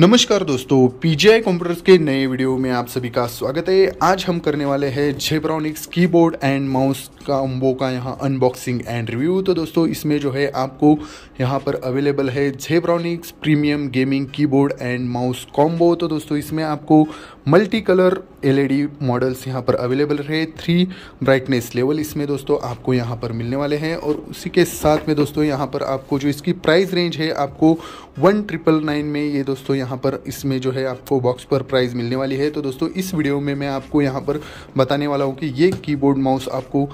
नमस्कार दोस्तों PGI computers के नए वीडियो में आप सभी का स्वागत है। आज हम करने वाले हैं जेब्रॉनिक्स कीबोर्ड एंड माउस का कॉम्बो का यहाँ अनबॉक्सिंग एंड रिव्यू तो दोस्तों, इसमें जो है आपको यहाँ पर अवेलेबल है Zebronics premium gaming keyboard and mouse combo तो दोस्तों, इसमें आपको मल्टी कलर एलईडी मॉडल्स यहाँ पर अवेलेबल रहे थ्री ब्राइटनेस लेवल इसमें दोस्तों आपको यहाँ पर मिलने वाले हैं। और उसी के साथ में दोस्तों, यहाँ पर आपको जो इसकी प्राइस रेंज है, आपको वन ट्रिपल नाइन में ये दोस्तों यहाँ पर इसमें जो है आपको बॉक्स पर प्राइज़ मिलने वाली है। तो दोस्तों, इस वीडियो में मैं आपको यहाँ पर बताने वाला हूँ कि ये कीबोर्ड माउस आपको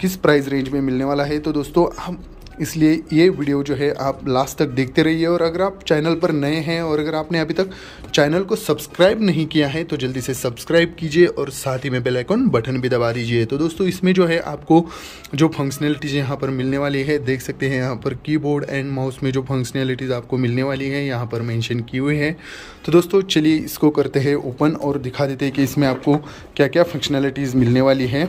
किस प्राइस रेंज में मिलने वाला है। तो दोस्तों, हम इसलिए ये वीडियो जो है आप लास्ट तक देखते रहिए और अगर आप चैनल पर नए हैं और अगर आपने अभी तक चैनल को सब्सक्राइब नहीं किया है तो जल्दी से सब्सक्राइब कीजिए और साथ ही में बेल आइकन बटन भी दबा दीजिए। तो दोस्तों, इसमें जो है आपको जो फंक्शनैलिटीज़ यहाँ पर मिलने वाली है, देख सकते हैं यहाँ पर कीबोर्ड एंड माउस में जो फंक्शनैलिटीज़ आपको मिलने वाली है, यहाँ पर मैंशन की हुई है। तो दोस्तों, चलिए इसको करते हैं ओपन और दिखा देते हैं कि इसमें आपको क्या क्या फंक्शनैलिटीज़ मिलने वाली है।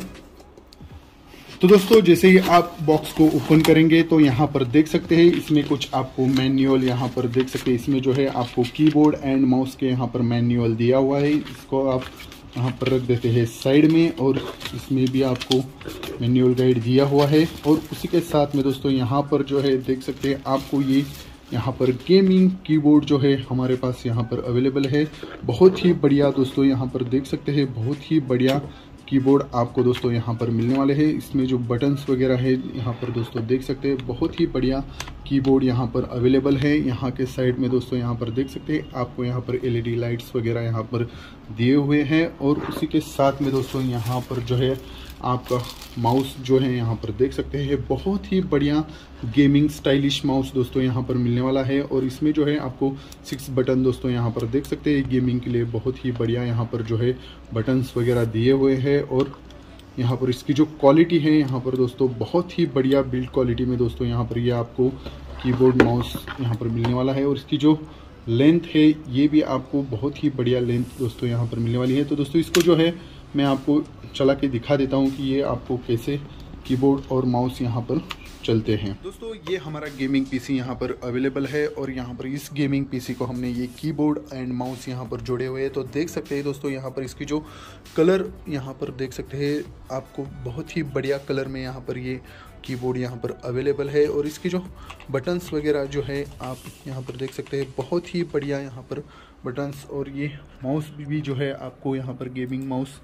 तो दोस्तों, जैसे ही आप बॉक्स को ओपन करेंगे तो यहाँ पर देख सकते हैं, इसमें कुछ आपको मैनुअल यहाँ पर देख सकते हैं। इसमें जो है आपको कीबोर्ड एंड माउस के यहाँ पर मैनुअल दिया हुआ है। इसको आप यहाँ पर रख देते हैं साइड में और इसमें भी आपको मैनुअल गाइड दिया हुआ है। और उसी के साथ में दोस्तों, यहाँ पर जो है देख सकते हैं, आपको ये यहाँ पर गेमिंग कीबोर्ड जो है हमारे पास यहाँ पर अवेलेबल है। बहुत ही बढ़िया दोस्तों, यहाँ पर देख सकते हैं, बहुत ही बढ़िया कीबोर्ड आपको दोस्तों यहाँ पर मिलने वाले हैं। इसमें जो बटन्स वगैरह है, यहाँ पर दोस्तों देख सकते हैं। बहुत ही बढ़िया कीबोर्ड यहाँ पर अवेलेबल है। यहाँ के साइड में दोस्तों यहाँ पर देख सकते हैं। आपको यहाँ पर एलईडी लाइट्स वगैरह यहाँ पर दिए हुए हैं। और उसी के साथ में दोस्तों यहाँ पर जो है आपका माउस जो है यहाँ पर देख सकते हैं। बहुत ही बढ़िया गेमिंग स्टाइलिश माउस दोस्तों यहाँ पर मिलने वाला है। और इसमें जो है आपको सिक्स बटन दोस्तों यहाँ पर देख सकते हैं। गेमिंग के लिए बहुत ही बढ़िया यहाँ पर जो है बटन्स वगैरह दिए हुए हैं। और यहाँ पर इसकी जो क्वालिटी है यहाँ पर दोस्तों बहुत ही बढ़िया बिल्ड क्वालिटी में दोस्तों यहाँ पर ये यह आपको कीबोर्ड माउस यहाँ पर मिलने वाला है। और इसकी जो लेंथ है, ये भी आपको बहुत ही बढ़िया लेंथ दोस्तों यहाँ पर मिलने वाली है। तो दोस्तों इसको जो है मैं आपको चला के दिखा देता हूँ कि ये आपको कैसे कीबोर्ड और माउस यहाँ पर चलते हैं दोस्तों ये हमारा गेमिंग पीसी यहाँ पर अवेलेबल है और यहाँ पर इस गेमिंग पीसी को हमने ये कीबोर्ड एंड माउस यहाँ पर जोड़े हुए हैं तो देख सकते हैं दोस्तों यहाँ पर इसकी जो कलर यहाँ पर देख सकते हैं आपको बहुत ही बढ़िया कलर में यहाँ पर ये कीबोर्ड यहाँ पर अवेलेबल है और इसकी जो बटन्स वगैरह जो है आप यहाँ पर देख सकते हैं बहुत ही बढ़िया यहाँ पर बटन्स और ये माउस भी जो है आपको यहाँ पर गेमिंग माउस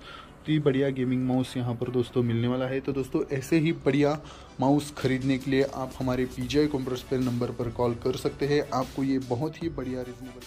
ही बढ़िया गेमिंग माउस यहाँ पर दोस्तों मिलने वाला है। तो दोस्तों, ऐसे ही बढ़िया माउस खरीदने के लिए आप हमारे पी जी आई नंबर पर कॉल कर सकते हैं। आपको ये बहुत ही बढ़िया रिजनेबल